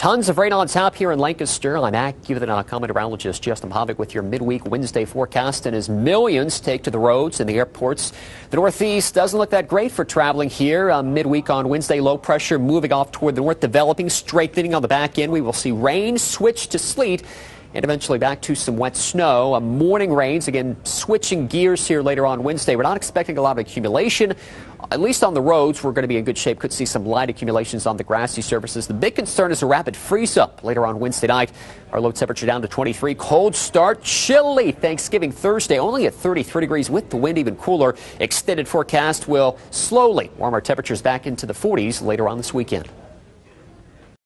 Tons of rain on tap here in Lancaster. I'm AccuWeather.com meteorologist Justin Havik with your midweek Wednesday forecast. And as millions take to the roads and the airports, the Northeast doesn't look that great for traveling here. Uh, midweek on Wednesday, low pressure moving off toward the north, developing, strengthening on the back end. We will see rain switch to sleet and eventually back to some wet snow. A morning rains, again, switching gears here later on Wednesday. We're not expecting a lot of accumulation. At least on the roads, we're going to be in good shape. Could see some light accumulations on the grassy surfaces. The big concern is a rapid freeze up later on Wednesday night. Our low temperature down to 23. Cold start, chilly Thanksgiving Thursday, only at 33 degrees with the wind even cooler. Extended forecast will slowly warm our temperatures back into the 40s later on this weekend.